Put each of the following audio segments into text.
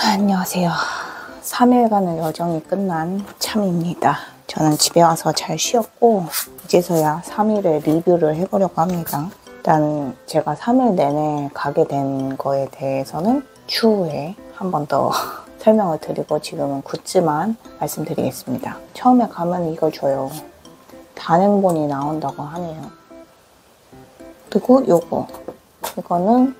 안녕하세요. 3일간의 여정이 끝난 참입니다. 저는 집에 와서 잘 쉬었고 이제서야 3일의 리뷰를 해보려고 합니다. 일단 제가 3일 내내 가게 된 거에 대해서는 추후에 한 번 더 설명을 드리고 지금은 굿즈만 말씀드리겠습니다. 처음에 가면 이걸 줘요. 단행본이 나온다고 하네요. 그리고 요거 이거는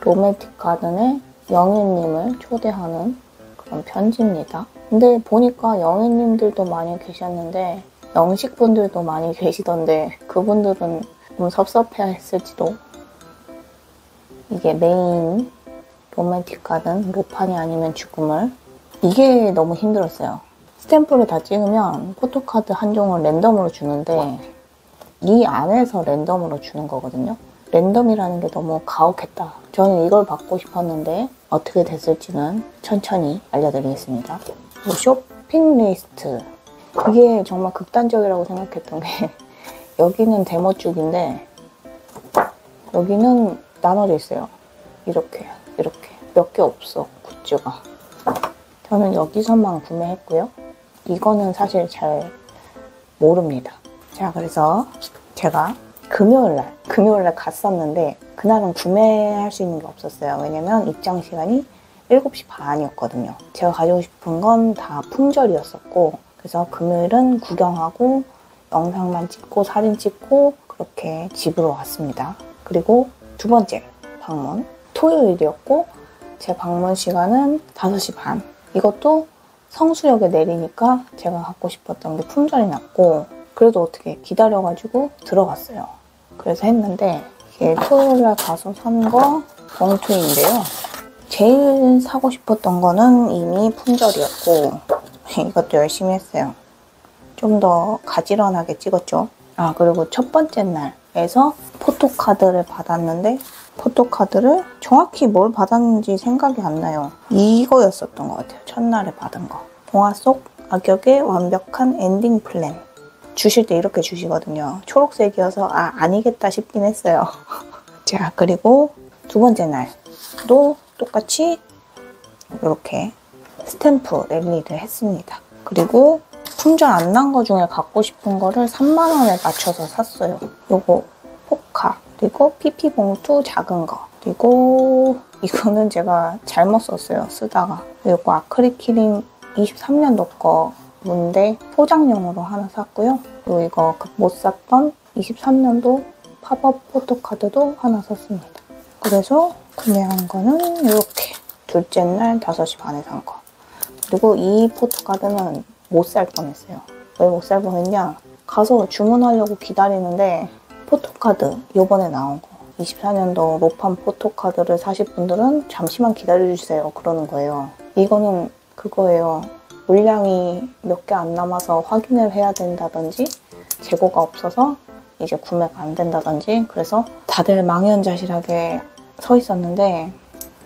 로맨틱 가든의 영애님을 초대하는 그런 편지입니다. 근데 보니까 영애님들도 많이 계셨는데 영식분들도 많이 계시던데 그분들은 좀 섭섭해했을지도 이게 메인 로맨틱 가든 로판이 아니면 죽음을 이게 너무 힘들었어요. 스탬프를 다 찍으면 포토카드 한 종을 랜덤으로 주는데 이 안에서 랜덤으로 주는 거거든요. 랜덤이라는 게 너무 가혹했다. 저는 이걸 받고 싶었는데 어떻게 됐을지는 천천히 알려드리겠습니다. 뭐 쇼핑 리스트. 이게 정말 극단적이라고 생각했던 게 여기는 데못죽인데 여기는 나눠져 있어요. 이렇게 이렇게 몇 개 없어 굿즈가. 저는 여기서만 구매했고요. 이거는 사실 잘 모릅니다. 자 그래서 제가 금요일날 금요일날 갔었는데 그날은 구매할 수 있는 게 없었어요. 왜냐면 입장 시간이 7시 반이었거든요. 제가 가지고 싶은 건 다 품절이었었고 그래서 금요일은 구경하고 영상만 찍고 사진 찍고 그렇게 집으로 왔습니다. 그리고 두 번째 방문 토요일이었고 제 방문 시간은 5시 반 이것도 성수역에 내리니까 제가 갖고 싶었던 게 품절이 났고 그래도 어떻게 기다려가지고 들어갔어요. 그래서 했는데 토요일날 가서 산 거 봉투인데요. 제일 사고 싶었던 거는 이미 품절이었고 이것도 열심히 했어요. 좀 더 가지런하게 찍었죠. 아 그리고 첫 번째 날에서 포토카드를 받았는데 포토카드를 정확히 뭘 받았는지 생각이 안 나요. 이거였었던 것 같아요. 첫날에 받은 거. 동화 속 악역의 완벽한 엔딩 플랜. 주실 때 이렇게 주시거든요. 초록색이어서 아 아니겠다 싶긴 했어요. 자 그리고 두 번째 날도 똑같이 이렇게 스탬프 랠리를 했습니다. 그리고 품절 안 난 거 중에 갖고 싶은 거를 3만 원에 맞춰서 샀어요. 요거 포카 그리고 PP 봉투 작은 거 그리고 이거는 제가 잘못 썼어요 쓰다가 그리고 아크릴 키링 23년도 거 문대 포장용으로 하나 샀고요. 그리고 이거 못 샀던 23년도 팝업 포토카드도 하나 샀습니다. 그래서 구매한 거는 이렇게 둘째 날 5시 반에 산 거. 그리고 이 포토카드는 못 살 뻔했어요. 왜 못 살 뻔했냐? 가서 주문하려고 기다리는데 포토카드 요번에 나온 거 24년도 로판 포토카드를 사실 분들은 잠시만 기다려주세요 그러는 거예요. 이거는 그거예요. 물량이 몇 개 안 남아서 확인을 해야 된다든지 재고가 없어서 이제 구매가 안 된다든지 그래서 다들 망연자실하게 서 있었는데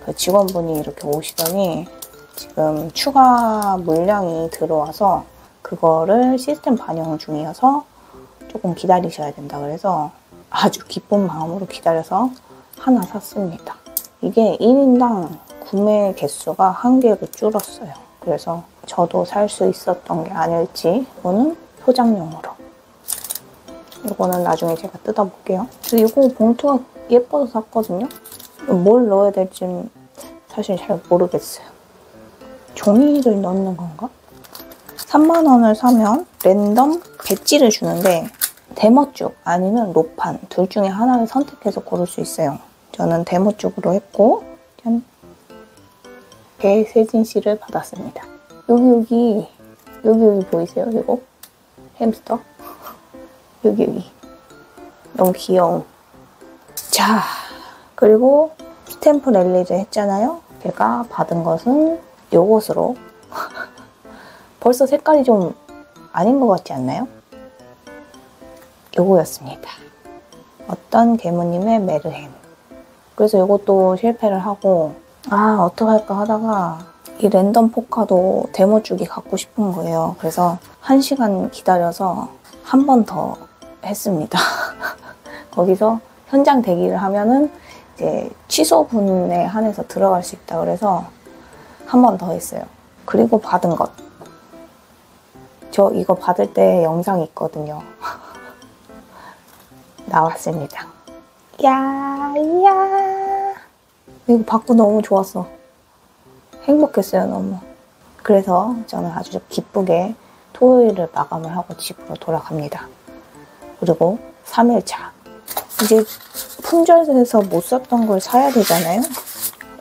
그 직원분이 이렇게 오시더니 지금 추가 물량이 들어와서 그거를 시스템 반영 중이어서 조금 기다리셔야 된다 그래서 아주 기쁜 마음으로 기다려서 하나 샀습니다. 이게 1인당 구매 개수가 한 개로 줄었어요. 그래서 저도 살 수 있었던 게 아닐지 이거는 포장용으로 이거는 나중에 제가 뜯어볼게요. 이거 봉투가 예뻐서 샀거든요. 뭘 넣어야 될지는 사실 잘 모르겠어요. 종이를 넣는 건가? 3만 원을 사면 랜덤 배지를 주는데 데모쪽 아니면 로판 둘 중에 하나를 선택해서 고를 수 있어요. 저는 데모 쪽으로 했고 짠 배세진 씨를 받았습니다. 여기 여기 여기 여기 보이세요? 이거 햄스터 여기 여기 너무 귀여운 자 그리고 스탬프 랠리를 했잖아요. 제가 받은 것은 요것으로 벌써 색깔이 좀 아닌 것 같지 않나요? 요거였습니다. 어떤 계모님의 메르햄. 그래서 이것도 실패를 하고 아 어떡할까 하다가 이 랜덤 포카도 데모 주기 갖고 싶은 거예요. 그래서 한 시간 기다려서 한 번 더 했습니다. 거기서 현장 대기를 하면은 이제 취소분에 한해서 들어갈 수 있다 그래서 한 번 더 했어요. 그리고 받은 것. 저 이거 받을 때 영상 있거든요. 나왔습니다. 야, 야. 이거 받고 너무 좋았어. 행복했어요, 너무. 그래서 저는 아주 기쁘게 토요일을 마감을 하고 집으로 돌아갑니다. 그리고 3일차. 이제 품절에서 못 썼던 걸 사야 되잖아요.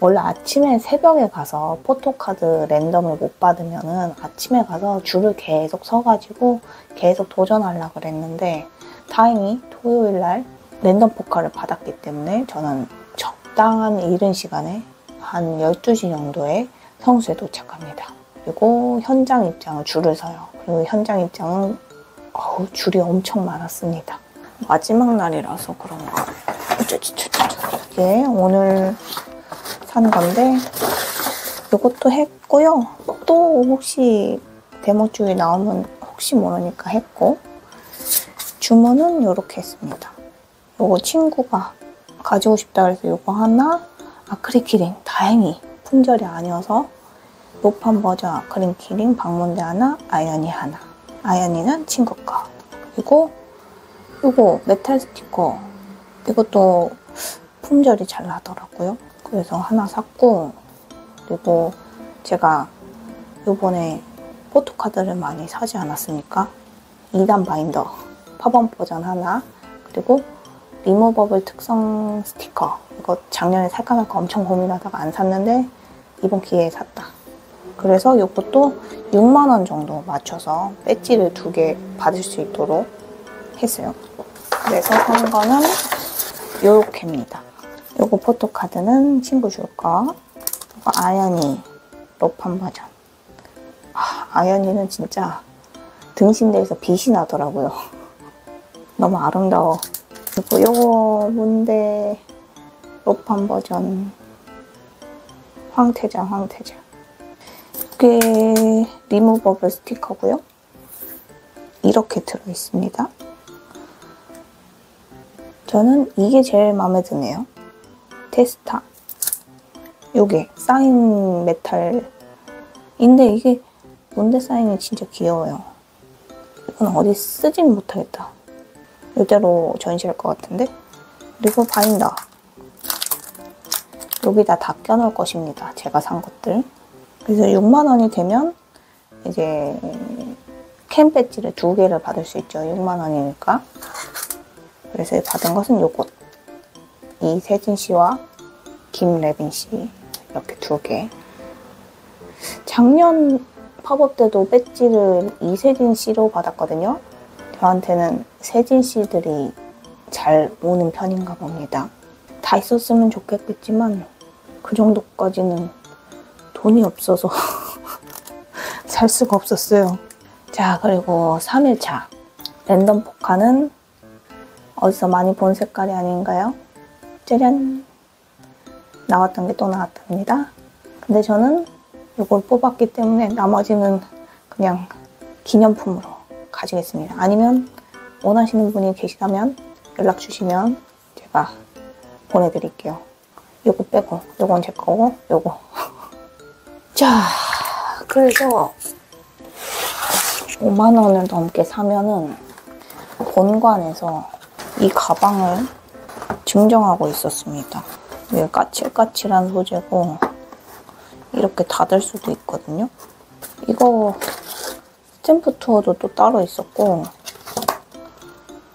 원래 아침에 새벽에 가서 포토카드 랜덤을 못 받으면은 아침에 가서 줄을 계속 서가지고 계속 도전하려고 그랬는데 다행히 토요일 날 랜덤 포카를 받았기 때문에 저는 적당한 이른 시간에 한 12시 정도에 성수에 도착합니다. 그리고 현장 입장을 줄을 서요. 그리고 현장 입장은 어우, 줄이 엄청 많았습니다. 마지막 날이라서 그런가. 이게 오늘 산 건데 이것도 했고요. 또 혹시 데모주에 나오면 혹시 모르니까 했고 주문은 이렇게 했습니다. 이거 친구가 가지고 싶다 그래서 이거 하나 아크릴 키링 다행히 품절이 아니어서 로판 버전 아크릴 키링 박문대 하나 아현이 하나 아현이는 친구 거 그리고 이거 메탈 스티커 이것도 품절이 잘 나더라고요. 그래서 하나 샀고 그리고 제가 요번에 포토카드를 많이 사지 않았습니까? 2단 바인더 팝업 버전 하나 그리고 리무버블 특성 스티커 이거 작년에 살까 말까 엄청 고민하다가 안 샀는데 이번 기회에 샀다 그래서 이것도 6만원 정도 맞춰서 배지를 두 개 받을 수 있도록 했어요 그래서 산 거는 요렇게입니다 요거 포토카드는 친구 줄 거. 이거 아현이 로판 버전. 아, 아연이는 진짜 등신대에서 빛이 나더라고요. 너무 아름다워. 그리고 요거 문대 로판 버전 황태자 황태자. 이게 리무버블 스티커고요. 이렇게 들어있습니다. 저는 이게 제일 마음에 드네요. 테스타 요게 사인 메탈인데 이게 뭔데 사인이 진짜 귀여워요 이건 어디 쓰진 못하겠다 이대로 전시할 것 같은데? 그리고 바인더. 여기다 다 껴놓을 것입니다 제가 산 것들. 그래서 6만 원이 되면 이제 캠 배지를 두 개를 받을 수 있죠 6만 원이니까. 그래서 받은 것은 요것. 이세진 씨와 김래빈 씨 이렇게 두 개. 작년 팝업 때도 배지를 이세진 씨로 받았거든요. 저한테는 세진 씨들이 잘 오는 편인가 봅니다. 다 있었으면 좋겠지만 그 정도까지는 돈이 없어서 살 수가 없었어요. 자 그리고 3일차 랜덤 포카는 어디서 많이 본 색깔이 아닌가요? 짜잔! 나왔던 게 또 나왔답니다. 근데 저는 이걸 뽑았기 때문에 나머지는 그냥 기념품으로 가지겠습니다. 아니면 원하시는 분이 계시다면 연락 주시면 제가 보내드릴게요. 요거 빼고 요건 제 거고 요거 자 그래서 5만 원을 넘게 사면은 본관에서 이 가방을 증정하고 있었습니다. 이게 까칠까칠한 소재고 이렇게 닫을 수도 있거든요. 이거 스탬프 투어도 또 따로 있었고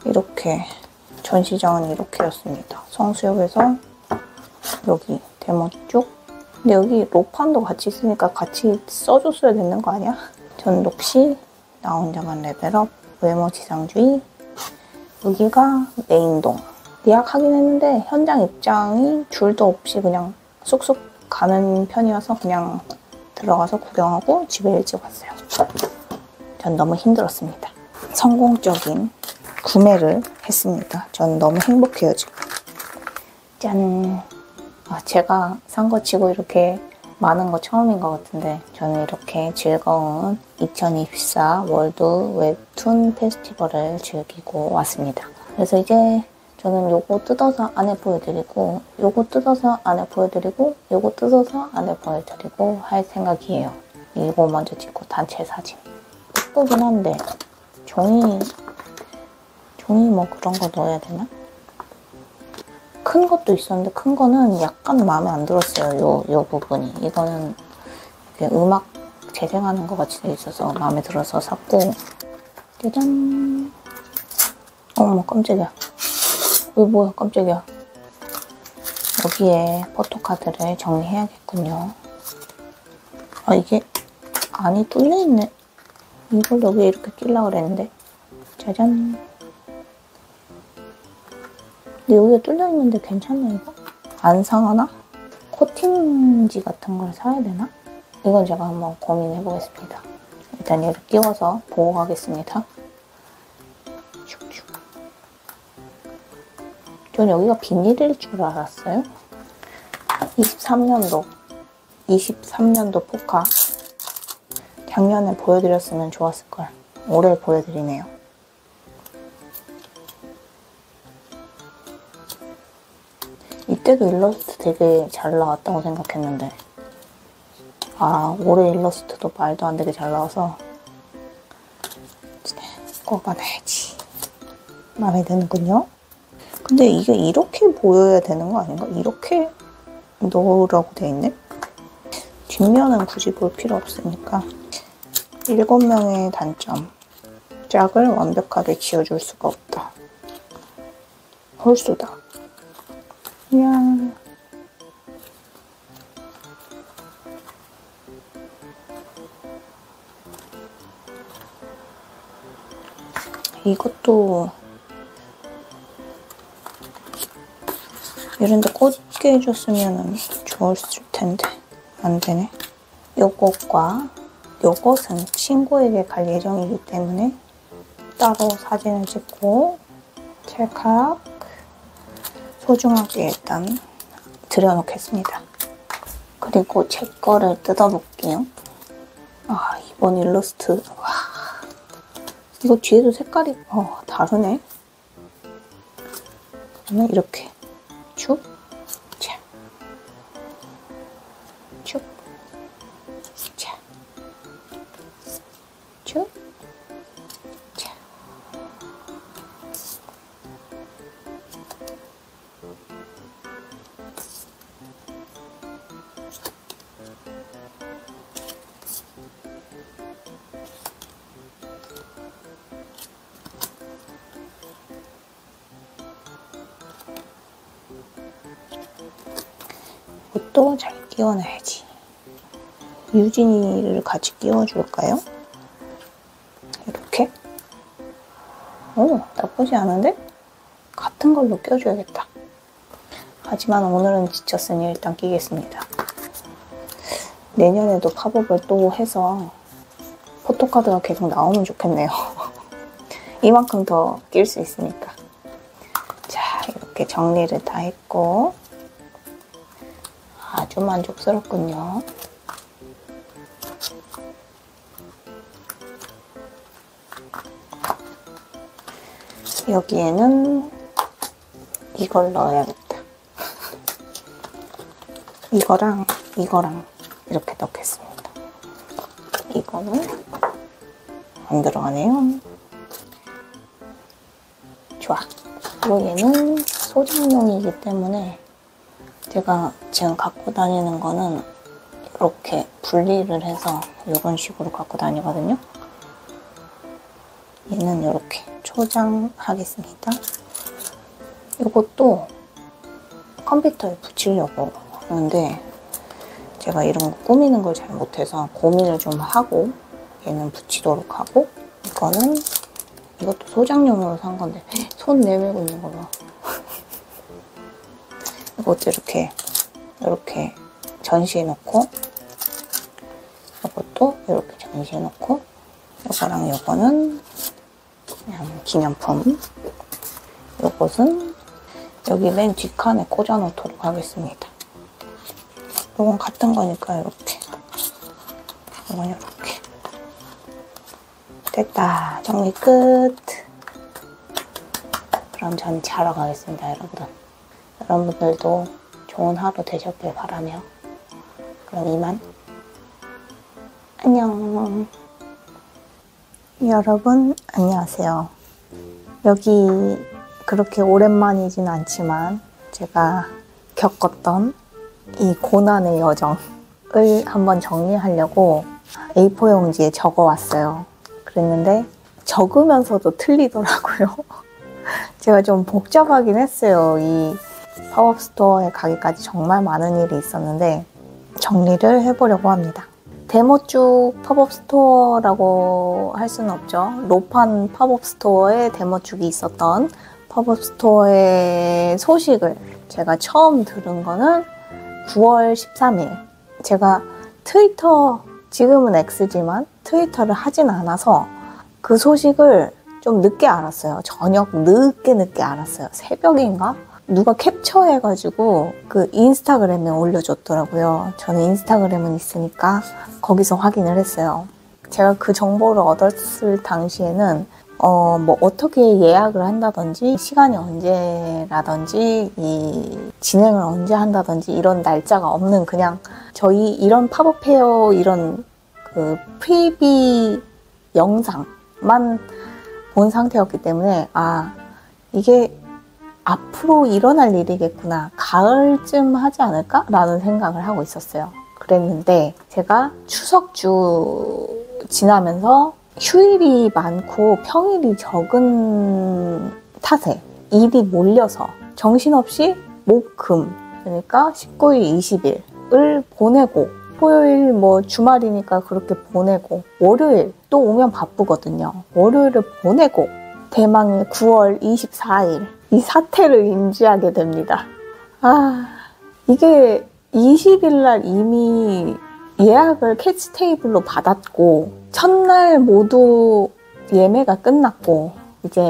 이렇게 전시장은 이렇게였습니다. 성수역에서 여기 데모 쪽 근데 여기 로판도 같이 있으니까 같이 써줬어야 되는 거 아니야? 전독시, 나 혼자만 레벨업, 외모 지상주의 여기가 메인동 예약하긴 했는데 현장 입장이 줄도 없이 그냥 쑥쑥 가는 편이어서 그냥 들어가서 구경하고 집에 일찍 왔어요. 전 너무 힘들었습니다. 성공적인 구매를 했습니다. 전 너무 행복해요, 지금. 짠! 아, 제가 산 거 치고 이렇게 많은 거 처음인 것 같은데 저는 이렇게 즐거운 2024 월드 웹툰 페스티벌을 즐기고 왔습니다. 그래서 이제 저는 요거 뜯어서 안에 보여드리고 요거 뜯어서 안에 보여드리고 요거 뜯어서 안에 보여드리고 할 생각이에요. 이거 먼저 찍고 단체 사진. 예쁘긴 한데 종이 종이 뭐 그런 거 넣어야 되나? 큰 것도 있었는데 큰 거는 약간 마음에 안 들었어요. 요, 요 부분이. 이거는 음악 재생하는 것 같이 돼 있어서 마음에 들어서 샀고 짜잔 어머 깜짝이야 왜 뭐야 깜짝이야 여기에 포토카드를 정리해야겠군요 아 이게 안이 뚫려있네 이걸 여기에 이렇게 끼려고 그랬는데 짜잔 근데 여기가 뚫려있는데 괜찮나 이거? 안 상하나? 코팅지 같은 걸 사야 되나? 이건 제가 한번 고민해 보겠습니다. 일단 얘를 끼워서 보고 가겠습니다. 전 여기가 비닐일 줄 알았어요. 23년도 23년도 포카 작년에 보여드렸으면 좋았을걸. 올해 보여드리네요. 이때도 일러스트 되게 잘 나왔다고 생각했는데 아 올해 일러스트도 말도 안 되게 잘 나와서 꼽아놔야지 마음에 드는군요 근데 이게 이렇게 보여야 되는 거 아닌가? 이렇게 넣으라고 돼 있네 뒷면은 굳이 볼 필요 없으니까 7명의 단점 짝을 완벽하게 지어줄 수가 없다 홀수다 이야. 이것도 이런 데 꽂게 해줬으면 좋았을 텐데 안 되네. 요것과 요것은 친구에게 갈 예정이기 때문에 따로 사진을 찍고 찰칵 소중하게 일단 들여놓겠습니다. 그리고 제 거를 뜯어볼게요. 아 이번 일러스트 와 이거 뒤에도 색깔이 어, 다르네. 그러면 이렇게 쭉 유진이를 같이 끼워줄까요? 이렇게? 오, 나쁘지 않은데? 같은 걸로 껴줘야겠다. 하지만 오늘은 지쳤으니 일단 끼겠습니다. 내년에도 팝업을 또 해서 포토카드가 계속 나오면 좋겠네요. 이만큼 더 낄 수 있으니까. 자, 이렇게 정리를 다 했고 아주 만족스럽군요. 여기에는 이걸 넣어야겠다. 이거랑 이거랑 이렇게 넣겠습니다. 이거는 안 들어가네요. 좋아. 그리고 얘는 소장용이기 때문에 제가 지금 갖고 다니는 거는 이렇게 분리를 해서 이런 식으로 갖고 다니거든요. 얘는 이렇게 초장하겠습니다. 이것도 컴퓨터에 붙이려고 하는데 제가 이런 거 꾸미는 걸 잘 못해서 고민을 좀 하고 얘는 붙이도록 하고 이거는 이것도 소장용으로 산 건데 손 내밀고 있는 거 봐. 이것도 이렇게 이렇게 전시해 놓고 이것도 이렇게 전시해 놓고 이거랑 이거는 기념품 이것은 여기 맨 뒷칸에 꽂아 놓도록 하겠습니다 이건 같은 거니까 이렇게 이건 이렇게 됐다 정리 끝 그럼 전 자러 가겠습니다, 여러분. 여러분들도 좋은 하루 되셨길 바라며. 그럼 이만. 안녕. 여러분, 안녕하세요. 여기 그렇게 오랜만이진 않지만 제가 겪었던 이 고난의 여정을 한번 정리하려고 A4 용지에 적어 왔어요. 그랬는데 적으면서도 틀리더라고요. 제가 좀 복잡하긴 했어요. 이 팝업 스토어에 가기까지 정말 많은 일이 있었는데 정리를 해보려고 합니다. 데못죽 팝업 스토어라고 할 수는 없죠. 로판 팝업 스토어에 데못죽이 있었던 팝업 스토어의 소식을 제가 처음 들은 거는 9월 13일. 제가 트위터, 지금은 X지만 트위터를 하진 않아서 그 소식을 좀 늦게 알았어요. 저녁 늦게 늦게 알았어요. 새벽인가? 누가 캡처해가지고 그 인스타그램에 올려줬더라고요. 저는 인스타그램은 있으니까 거기서 확인을 했어요. 제가 그 정보를 얻었을 당시에는 어, 뭐, 어떻게 예약을 한다든지, 시간이 언제라든지, 이, 진행을 언제 한다든지, 이런 날짜가 없는 그냥, 저희 이런 팝업 페어, 이런, 그, 프리뷰 영상만 본 상태였기 때문에, 아, 이게 앞으로 일어날 일이겠구나. 가을쯤 하지 않을까? 라는 생각을 하고 있었어요. 그랬는데, 제가 추석 주 지나면서 휴일이 많고 평일이 적은 탓에 일이 몰려서 정신없이 목, 금, 그러니까 19일, 20일을 보내고 토요일 뭐 주말이니까 그렇게 보내고 월요일 또 오면 바쁘거든요. 월요일을 보내고 대망의 9월 24일 이 사태를 인지하게 됩니다. 아 이게 20일 날 이미 예약을 캐치 테이블로 받았고 첫날 모두 예매가 끝났고 이제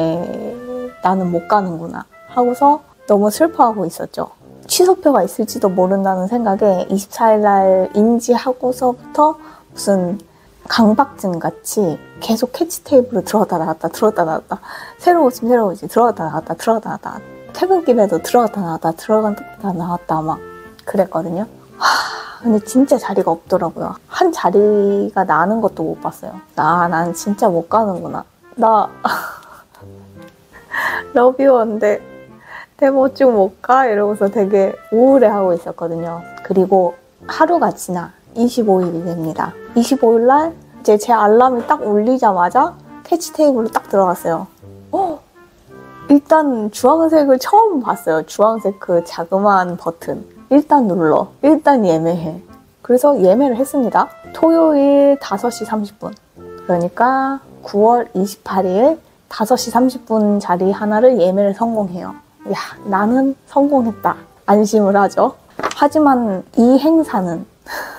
나는 못 가는구나 하고서 너무 슬퍼하고 있었죠. 취소표가 있을지도 모른다는 생각에 24일 날 인지하고서부터 무슨 강박증 같이 계속 캐치 테이블로 들어갔다 나갔다 들어갔다 나갔다 새로고침 새로고침 들어갔다 나갔다 들어갔다 나갔다 퇴근길에도 들어갔다 나갔다 들어갔다 나갔다 막 그랬거든요. 하, 근데 진짜 자리가 없더라고요. 한 자리가 나는 것도 못 봤어요. 나, 난 진짜 못 가는구나. 나, 러비원데 데모쭉 못 가? 이러고서 되게 우울해하고 있었거든요. 그리고 하루가 지나 25일이 됩니다. 25일 날 이제 제 알람이 딱 울리자마자 캐치 테이블로 딱 들어갔어요. 어? 일단 주황색을 처음 봤어요. 주황색 그 자그마한 버튼. 일단 눌러. 일단 예매해. 그래서 예매를 했습니다. 토요일 5시 30분. 그러니까 9월 28일 5시 30분 자리 하나를 예매를 성공해요. 야, 나는 성공했다. 안심을 하죠. 하지만 이 행사는,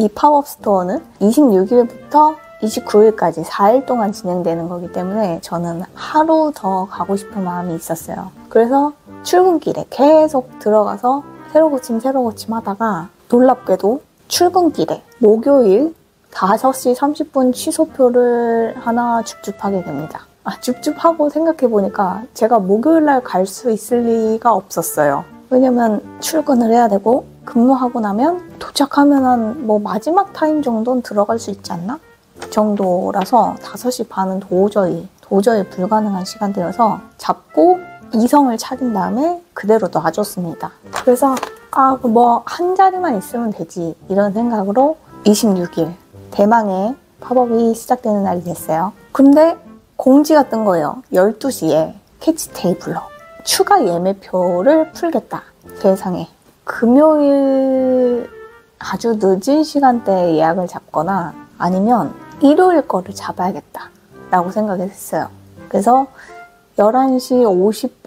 이 팝업 스토어는 26일부터 29일까지 4일 동안 진행되는 거기 때문에 저는 하루 더 가고 싶은 마음이 있었어요. 그래서 출근길에 계속 들어가서 새로 고침 새로 고침 하다가 놀랍게도 출근길에 목요일 5시 30분 취소표를 하나 줍줍하게 됩니다. 아, 줍줍하고 생각해보니까 제가 목요일 날 갈 수 있을 리가 없었어요. 왜냐면 출근을 해야 되고 근무하고 나면 도착하면 한 뭐 마지막 타임 정도는 들어갈 수 있지 않나? 그 정도라서 5시 반은 도저히 도저히 불가능한 시간대여서 잡고 이성을 차린 다음에 그대로 놔줬습니다. 그래서 아 뭐 한 자리만 있으면 되지 이런 생각으로 26일 대망의 팝업이 시작되는 날이 됐어요. 근데 공지가 뜬 거예요. 12시에 캐치 테이블로 추가 예매표를 풀겠다. 세상에. 금요일 아주 늦은 시간대에 예약을 잡거나 아니면 일요일 거를 잡아야겠다. 라고 생각을 했어요. 그래서 11시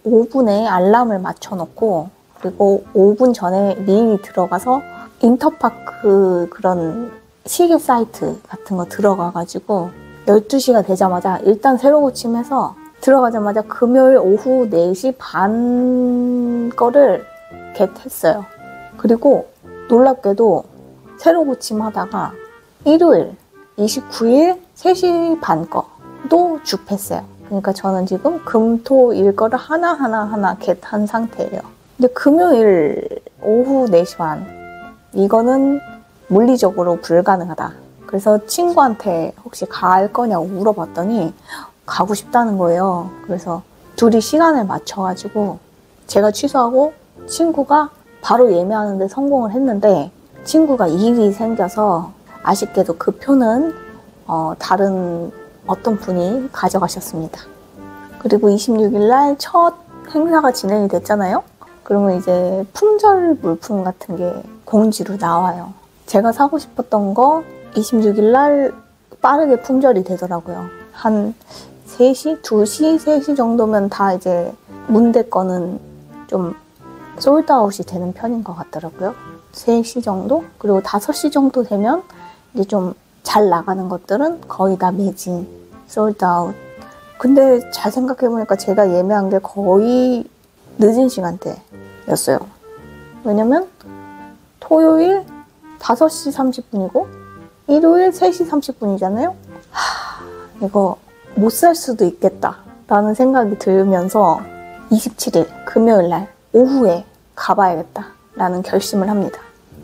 55분에 알람을 맞춰놓고 그리고 5분 전에 미리 들어가서 인터파크 그런 시계 사이트 같은 거 들어가가지고 12시가 되자마자 일단 새로 고침해서 들어가자마자 금요일 오후 4시 반 거를 겟했어요. 그리고 놀랍게도 새로 고침하다가 일요일 29일 3시 반 거도 줍했어요. 그러니까 저는 지금 금, 토, 일 거를 하나하나 하나 겟한 상태예요. 근데 금요일 오후 4시 반 이거는 물리적으로 불가능하다. 그래서 친구한테 혹시 갈 거냐고 물어봤더니 가고 싶다는 거예요. 그래서 둘이 시간을 맞춰가지고 제가 취소하고 친구가 바로 예매하는데 성공을 했는데 친구가 일이 생겨서 아쉽게도 그 표는 어, 다른 어떤 분이 가져가셨습니다. 그리고 26일 날 첫 행사가 진행이 됐잖아요. 그러면 이제 품절 물품 같은 게 공지로 나와요. 제가 사고 싶었던 거 26일 날 빠르게 품절이 되더라고요. 한 3시, 2시, 3시 정도면 다 이제 문대 거는 좀 솔드아웃이 되는 편인 것 같더라고요. 3시 정도? 그리고 5시 정도 되면 이제 좀 잘 나가는 것들은 거의 다 매진, 솔드아웃. 근데 잘 생각해보니까 제가 예매한 게 거의 늦은 시간대였어요. 왜냐면 토요일 5시 30분이고 일요일 3시 30분이잖아요? 하, 이거 못 살 수도 있겠다 라는 생각이 들면서 27일 금요일 날 오후에 가봐야겠다 라는 결심을 합니다.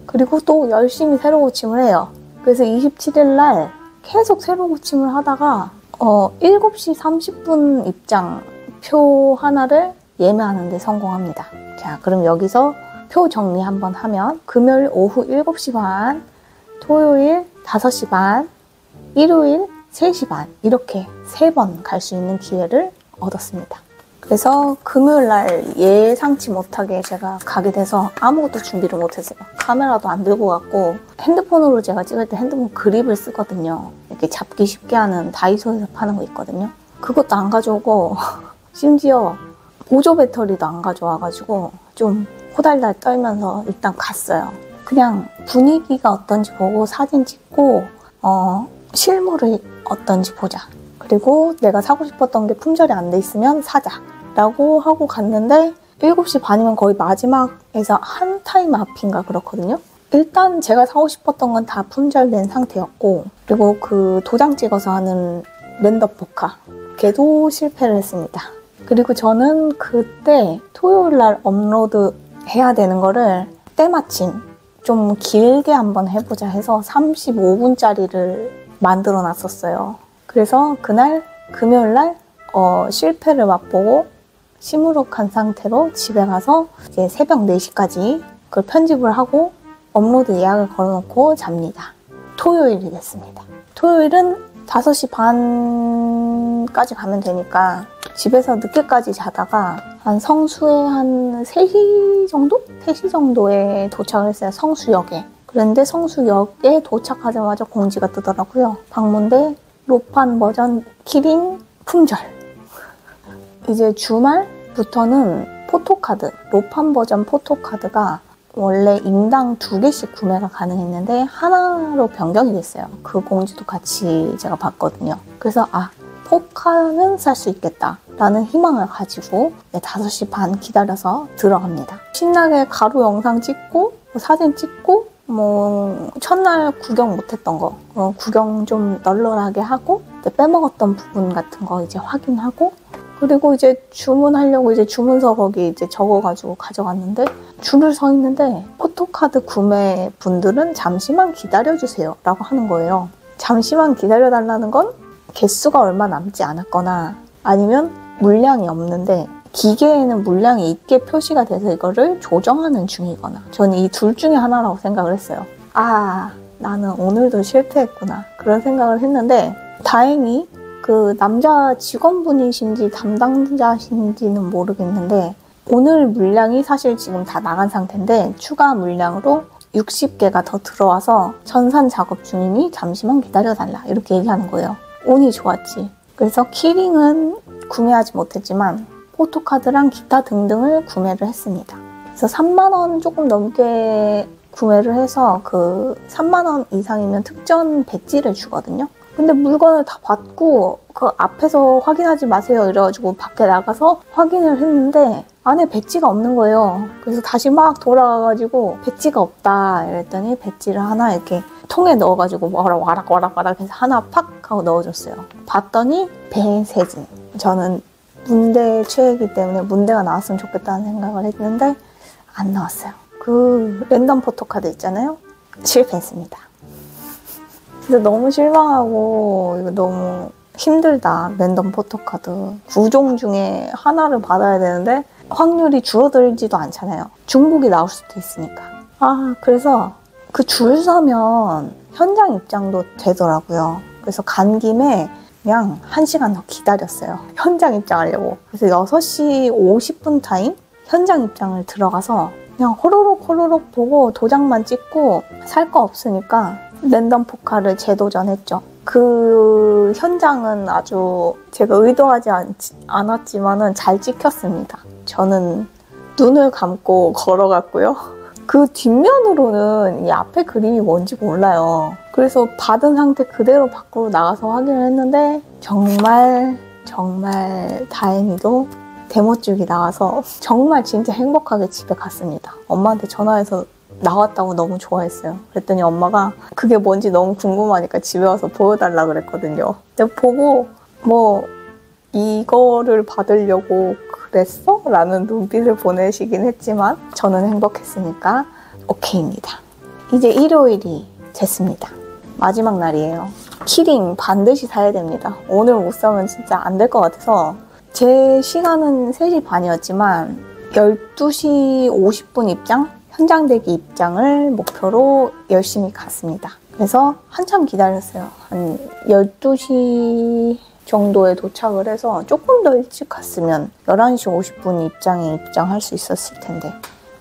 그리고 또 열심히 새로 고침을 해요. 그래서 27일 날 계속 새로 고침을 하다가 어, 7시 30분 입장 표 하나를 예매하는데 성공합니다. 자, 그럼 여기서 표 정리 한번 하면 금요일 오후 7시 반, 토요일 5시 반, 일요일 3시 반 이렇게 세 번 갈 수 있는 기회를 얻었습니다. 그래서 금요일 날 예상치 못하게 제가 가게 돼서 아무것도 준비를 못했어요. 카메라도 안 들고 갔고 핸드폰으로 제가 찍을 때 핸드폰 그립을 쓰거든요. 이렇게 잡기 쉽게 하는 다이소에서 파는 거 있거든요. 그것도 안 가져오고 심지어 보조 배터리도 안 가져와가지고 좀 호달달 떨면서 일단 갔어요. 그냥 분위기가 어떤지 보고 사진 찍고 어, 실물이 어떤지 보자. 그리고 내가 사고 싶었던 게 품절이 안 돼 있으면 사자. 라고 하고 갔는데 7시 반이면 거의 마지막에서 한 타임 앞인가 그렇거든요. 일단 제가 사고 싶었던 건 다 품절된 상태였고 그리고 그 도장 찍어서 하는 랜덤 포카 걔도 실패를 했습니다. 그리고 저는 그때 토요일 날 업로드 해야 되는 거를 때마침 좀 길게 한번 해보자 해서 35분짜리를 만들어 놨었어요. 그래서 그날 금요일 날 어, 실패를 맛보고 시무룩한 상태로 집에 가서 이제 새벽 4시까지 그걸 편집을 하고 업로드 예약을 걸어놓고 잡니다. 토요일이 됐습니다. 토요일은 5시 반까지 가면 되니까 집에서 늦게까지 자다가 한 성수에 한 3시 정도? 3시 정도에 도착을 했어요. 성수역에. 그런데 성수역에 도착하자마자 공지가 뜨더라고요. 박문대 로판 버전 키링 품절. 이제 주말부터는 포토카드, 로판 버전 포토카드가 원래 인당 두 개씩 구매가 가능했는데 하나로 변경이 됐어요. 그 공지도 같이 제가 봤거든요. 그래서 아, 포카는 살 수 있겠다 라는 희망을 가지고 5시 반 기다려서 들어갑니다. 신나게 가로 영상 찍고 사진 찍고 뭐 첫날 구경 못했던 거 어, 구경 좀 널널하게 하고 빼먹었던 부분 같은 거 이제 확인하고 그리고 이제 주문하려고 이제 주문서 거기 이제 적어가지고 가져갔는데 줄을 서 있는데 포토카드 구매 분들은 잠시만 기다려주세요 라고 하는 거예요. 잠시만 기다려달라는 건 개수가 얼마 남지 않았거나 아니면 물량이 없는데 기계에는 물량이 있게 표시가 돼서 이거를 조정하는 중이거나 저는 이 둘 중에 하나라고 생각을 했어요. 아 나는 오늘도 실패했구나 그런 생각을 했는데 다행히 그 남자 직원분이신지 담당자신지는 모르겠는데 오늘 물량이 사실 지금 다 나간 상태인데 추가 물량으로 60개가 더 들어와서 전산 작업 중이니 잠시만 기다려달라 이렇게 얘기하는 거예요. 운이 좋았지. 그래서 키링은 구매하지 못했지만 포토카드랑 기타 등등을 구매를 했습니다. 그래서 3만 원 조금 넘게 구매를 해서 그 3만 원 이상이면 특전 배지를 주거든요. 근데 물건을 다 받고 그 앞에서 확인하지 마세요 이래가지고 밖에 나가서 확인을 했는데 안에 배지가 없는 거예요. 그래서 다시 막 돌아가가지고 배지가 없다 이랬더니 배지를 하나 이렇게 통에 넣어가지고 와락 와락 와락 와락 해서 하나 팍 하고 넣어줬어요. 봤더니 배세진 저는 문대 최애이기 때문에 문대가 나왔으면 좋겠다는 생각을 했는데 안 나왔어요. 그 랜덤 포토카드 있잖아요. 실패했습니다. 진짜 너무 실망하고 이거 너무 힘들다. 랜덤 포토카드. 9종 중에 하나를 받아야 되는데 확률이 줄어들지도 않잖아요. 중복이 나올 수도 있으니까. 아, 그래서 그 줄 서면 현장 입장도 되더라고요. 그래서 간 김에 그냥 1시간 더 기다렸어요. 현장 입장하려고. 그래서 6시 50분 타임 현장 입장을 들어가서 그냥 호로록 호로록 보고 도장만 찍고 살 거 없으니까 랜덤 포카를 재도전했죠. 그 현장은 아주 제가 의도하지 않, 않았지만은 잘 찍혔습니다. 저는 눈을 감고 걸어갔고요. 그 뒷면으로는 이 앞에 그림이 뭔지 몰라요. 그래서 받은 상태 그대로 밖으로 나가서 확인을 했는데 정말 정말 다행히도 데모쪽이 나와서 정말 진짜 행복하게 집에 갔습니다. 엄마한테 전화해서 나왔다고 너무 좋아했어요. 그랬더니 엄마가 그게 뭔지 너무 궁금하니까 집에 와서 보여달라 그랬거든요. 근데 보고 뭐 이거를 받으려고 그랬어? 라는 눈빛을 보내시긴 했지만 저는 행복했으니까 오케이입니다. 이제 일요일이 됐습니다. 마지막 날이에요. 키링 반드시 사야 됩니다. 오늘 못 사면 진짜 안 될 것 같아서 제 시간은 3시 반이었지만 12시 50분 입장, 현장 대기 입장을 목표로 열심히 갔습니다. 그래서 한참 기다렸어요. 한 12시 정도에 도착을 해서 조금 더 일찍 갔으면 11시 50분 입장에 입장할 수 있었을 텐데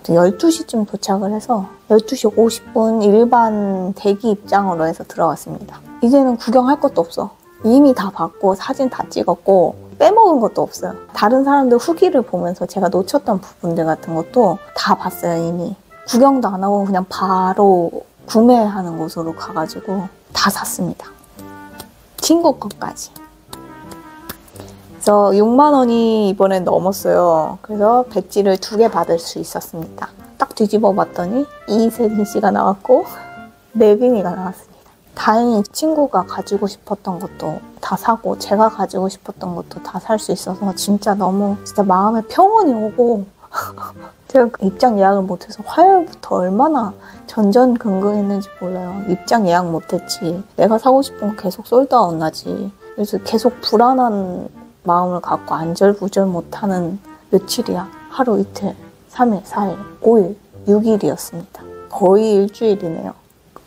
12시쯤 도착을 해서 12시 50분 일반 대기 입장으로 해서 들어갔습니다. 이제는 구경할 것도 없어. 이미 다 봤고 사진 다 찍었고 빼먹은 것도 없어요. 다른 사람들 후기를 보면서 제가 놓쳤던 부분들 같은 것도 다 봤어요, 이미. 구경도 안 하고 그냥 바로 구매하는 곳으로 가가지고 다 샀습니다. 친구 것까지. 그래서 6만 원이 이번엔 넘었어요. 그래서 배지를 두 개 받을 수 있었습니다. 딱 뒤집어 봤더니 이세빈 씨가 나왔고 네빈이가 나왔습니다. 다행히 친구가 가지고 싶었던 것도 다 사고 제가 가지고 싶었던 것도 다 살 수 있어서 진짜 너무 진짜 마음에 평온이 오고 제가 입장 예약을 못해서 화요일부터 얼마나 전전긍긍했는지 몰라요. 입장 예약 못했지. 내가 사고 싶은 거 계속 솔드아웃 나지. 그래서 계속 불안한 마음을 갖고 안절부절 못하는 며칠이야. 하루 이틀, 3일, 4일, 5일, 6일이었습니다. 거의 일주일이네요.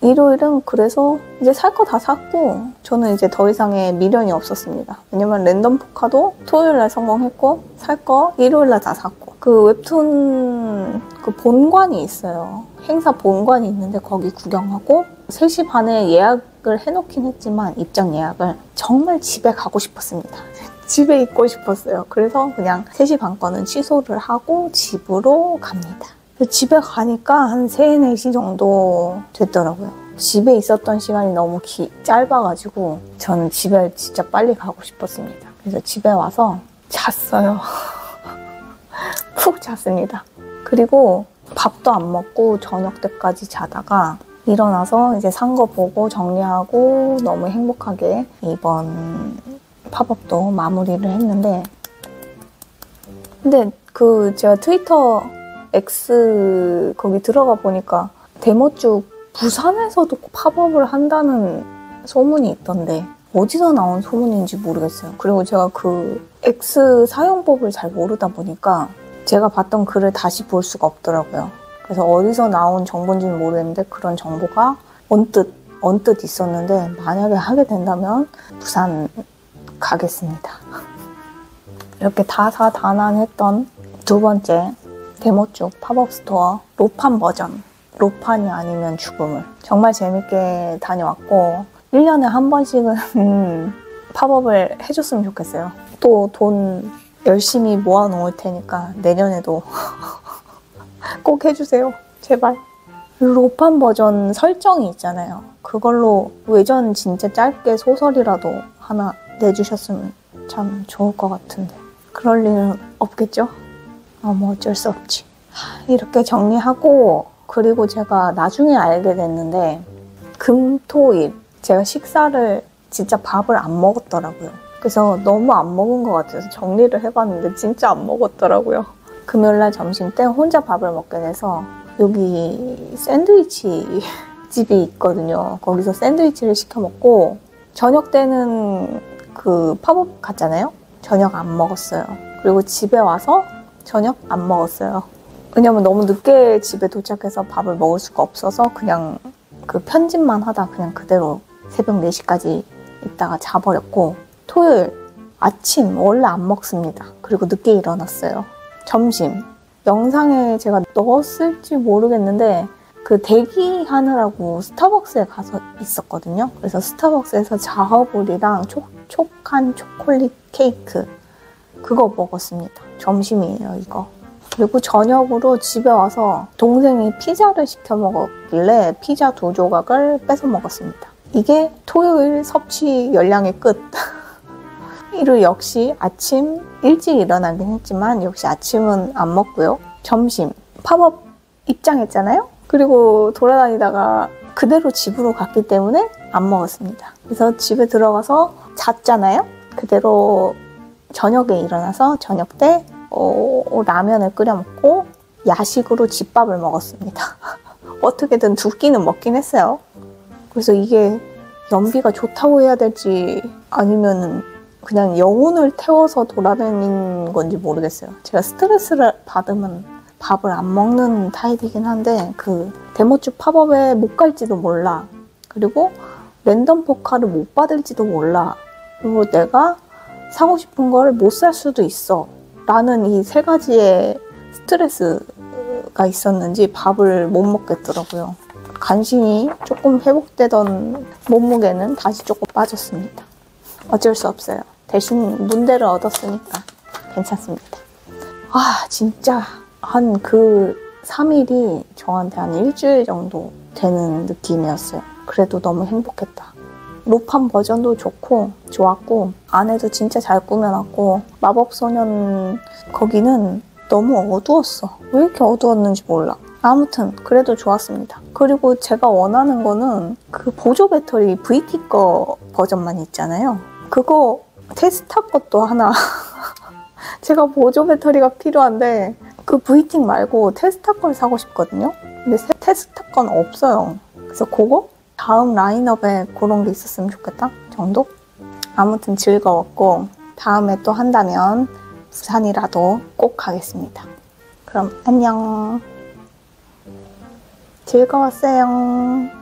일요일은 그래서 이제 살 거 다 샀고 저는 이제 더 이상의 미련이 없었습니다. 왜냐면 랜덤 포카도 토요일 날 성공했고 살 거 일요일 날 다 샀고 그 웹툰 그 본관이 있어요. 행사 본관이 있는데 거기 구경하고 3시 반에 예약을 해놓긴 했지만 입장 예약을 정말 집에 가고 싶었습니다. 집에 있고 싶었어요. 그래서 그냥 3시 반 거는 취소를 하고 집으로 갑니다. 집에 가니까 한 3, 4시 정도 됐더라고요. 집에 있었던 시간이 너무 기, 짧아가지고 저는 집에 진짜 빨리 가고 싶었습니다. 그래서 집에 와서 잤어요. 푹 잤습니다. 그리고 밥도 안 먹고 저녁 때까지 자다가 일어나서 이제 산 거 보고 정리하고 너무 행복하게 이번 팝업도 마무리를 했는데 근데 그 제가 트위터 X 거기 들어가 보니까 데모쭉 부산에서도 팝업을 한다는 소문이 있던데 어디서 나온 소문인지 모르겠어요. 그리고 제가 그 X 사용법을 잘 모르다 보니까 제가 봤던 글을 다시 볼 수가 없더라고요. 그래서 어디서 나온 정보인지는 모르겠는데 그런 정보가 언뜻 언뜻 있었는데 만약에 하게 된다면 부산 가겠습니다. 이렇게 다사다난했던 두 번째 데못죽 팝업 스토어 로판 버전 로판이 아니면 죽음을 정말 재밌게 다녀왔고 1년에 한 번씩은 팝업을 해줬으면 좋겠어요. 또 돈 열심히 모아 놓을 테니까 내년에도 꼭 해주세요. 제발. 로판 버전 설정이 있잖아요. 그걸로 외전 진짜 짧게 소설이라도 하나 내주셨으면 참 좋을 것 같은데. 그럴 일은 없겠죠? 아, 뭐 어쩔 수 없지. 이렇게 정리하고, 그리고 제가 나중에 알게 됐는데, 금, 토, 일. 제가 식사를 진짜 밥을 안 먹었더라고요. 그래서 너무 안 먹은 것 같아서 정리를 해봤는데 진짜 안 먹었더라고요. 금요일날 점심 때 혼자 밥을 먹게 돼서 여기 샌드위치 집이 있거든요. 거기서 샌드위치를 시켜 먹고 저녁 때는 그 팝업 갔잖아요. 저녁 안 먹었어요. 그리고 집에 와서 저녁 안 먹었어요. 왜냐면 너무 늦게 집에 도착해서 밥을 먹을 수가 없어서 그냥 그 편집만 하다 그냥 그대로 새벽 4시까지 있다가 자버렸고 토요일 아침 원래 안 먹습니다. 그리고 늦게 일어났어요. 점심 영상에 제가 넣었을지 모르겠는데 그 대기하느라고 스타벅스에 가서 있었거든요. 그래서 스타벅스에서 자허볼이랑 촉촉한 초콜릿 케이크 그거 먹었습니다. 점심이에요, 이거. 그리고 저녁으로 집에 와서 동생이 피자를 시켜 먹었길래 피자 두 조각을 뺏어 먹었습니다. 이게 토요일 섭취 열량의 끝. 일요일 역시 아침 일찍 일어나긴 했지만 역시 아침은 안 먹고요. 점심 팝업 입장했잖아요. 그리고 돌아다니다가 그대로 집으로 갔기 때문에 안 먹었습니다. 그래서 집에 들어가서 잤잖아요. 그대로 저녁에 일어나서 저녁 때 어, 라면을 끓여 먹고 야식으로 집밥을 먹었습니다. 어떻게든 두 끼는 먹긴 했어요. 그래서 이게 연비가 좋다고 해야 될지 아니면 그냥 영혼을 태워서 돌아다니는 건지 모르겠어요. 제가 스트레스를 받으면 밥을 안 먹는 타입이긴 한데 그 데모주 팝업에 못 갈지도 몰라. 그리고 랜덤 포카를 못 받을지도 몰라. 그리고 내가 사고 싶은 거를 못 살 수도 있어. 라는 이 세 가지의 스트레스가 있었는지 밥을 못 먹겠더라고요. 간신히 조금 회복되던 몸무게는 다시 조금 빠졌습니다. 어쩔 수 없어요. 대신 문대를 얻었으니까 괜찮습니다. 아, 진짜 한 그 3일이 저한테 한 일주일 정도 되는 느낌이었어요. 그래도 너무 행복했다. 로판 버전도 좋고 좋았고 안에도 진짜 잘 꾸며놨고 마법소년 거기는 너무 어두웠어. 왜 이렇게 어두웠는지 몰라. 아무튼 그래도 좋았습니다. 그리고 제가 원하는 거는 그 보조 배터리 VT 거 버전만 있잖아요. 그거 테스타 것도 하나 제가 보조 배터리가 필요한데 그 VT 말고 테스타 걸 사고 싶거든요. 근데 테스타 건 없어요. 그래서 그거 다음 라인업에 그런 게 있었으면 좋겠다 정도? 아무튼 즐거웠고 다음에 또 한다면 부산이라도 꼭 가겠습니다. 그럼 안녕. 즐거웠어요.